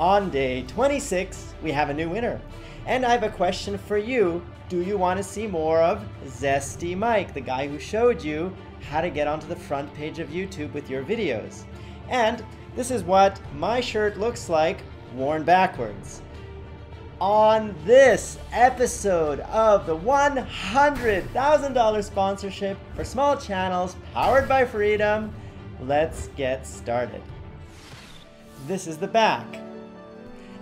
On day 26, we have a new winner. And I have a question for you. Do you want to see more of Zesty Mike, the guy who showed you how to get onto the front page of YouTube with your videos? And this is what my shirt looks like worn backwards. On this episode of the $100,000 sponsorship for small channels powered by Freedom, let's get started. This is the back.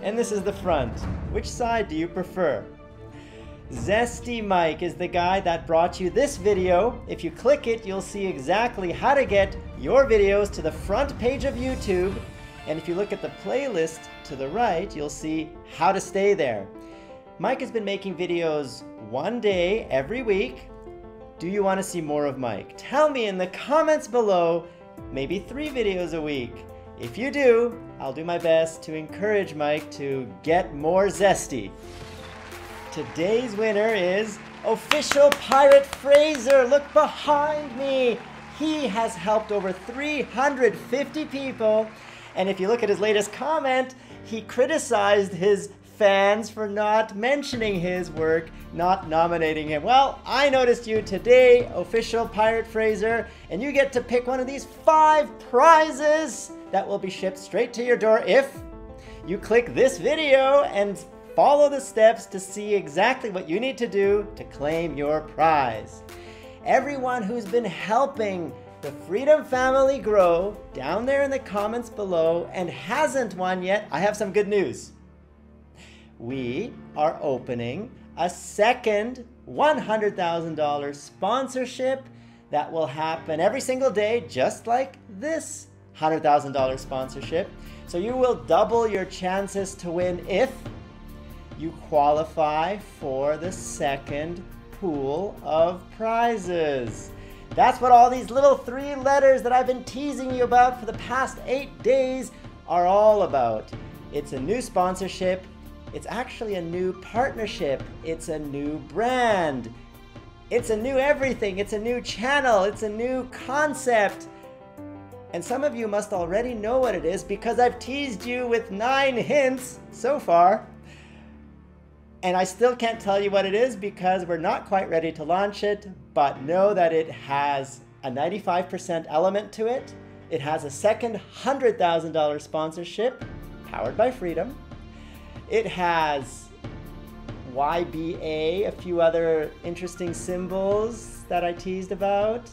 And this is the front. Which side do you prefer? Zesty Mike is the guy that brought you this video. If you click it, you'll see exactly how to get your videos to the front page of YouTube. And if you look at the playlist to the right, you'll see how to stay there. Mike has been making videos one day every week. Do you want to see more of Mike? Tell me in the comments below, maybe three videos a week. If you do, I'll do my best to encourage Mike to get more zesty. Today's winner is official Pirate Fraser. Look behind me. He has helped over 350 people. And if you look at his latest comment, he criticized his fans for not mentioning his work, not nominating him. Well, I noticed you today, official Pirate Fraser, and you get to pick one of these five prizes that will be shipped straight to your door if you click this video and follow the steps to see exactly what you need to do to claim your prize. Everyone who's been helping the Freedom family grow down there in the comments below and hasn't won yet, I have some good news. We are opening a second $100,000 sponsorship that will happen every single day, just like this $100,000 sponsorship. So you will double your chances to win if you qualify for the second pool of prizes. That's what all these little three letters that I've been teasing you about for the past eight days are all about. It's a new sponsorship. It's actually a new partnership. It's a new brand. It's a new everything. It's a new channel. It's a new concept. And some of you must already know what it is because I've teased you with nine hints so far. And I still can't tell you what it is because we're not quite ready to launch it, but know that it has a 95% element to it. It has a second $100,000 sponsorship powered by Freedom. It has YBA, a few other interesting symbols that I teased about.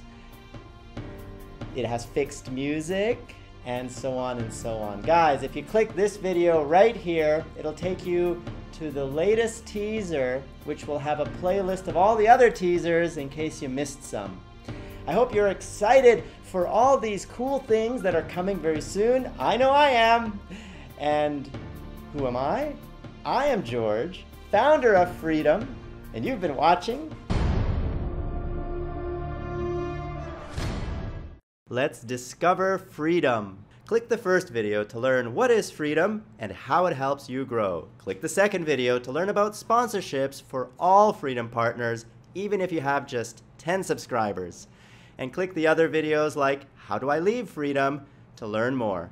It has fixed music and so on and so on. Guys, if you click this video right here, it'll take you to the latest teaser, which will have a playlist of all the other teasers in case you missed some. I hope you're excited for all these cool things that are coming very soon. I know I am. And who am I? I am George, founder of Freedom, and you've been watching Let's discover freedom. Click the first video to learn what is freedom and how it helps you grow. Click the second video to learn about sponsorships for all Freedom partners, even if you have just 10 subscribers. And click the other videos like How Do I Leave Freedom to learn more.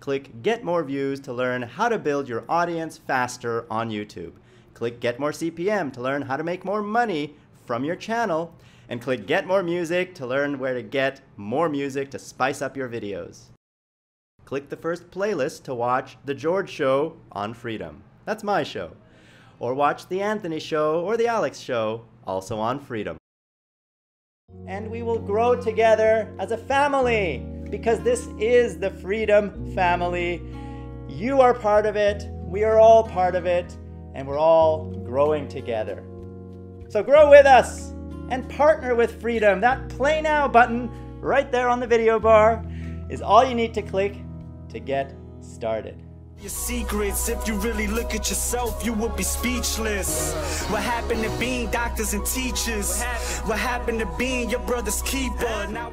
Click Get More Views to learn how to build your audience faster on YouTube. Click Get More CPM to learn how to make more money from your channel and click Get More Music to learn where to get more music to spice up your videos. Click the first playlist to watch The George Show on Freedom. That's my show. Or watch The Anthony Show or The Alex Show, also on Freedom. And we will grow together as a family because this is the Freedom family. You are part of it, we are all part of it, and we're all growing together. So grow with us! and partner with Freedom. That Play Now button right there on the video bar is all you need to click to get started. Your secrets, if you really look at yourself, you would be speechless. What happened to being doctors and teachers? What happened to being your brother's keeper? Now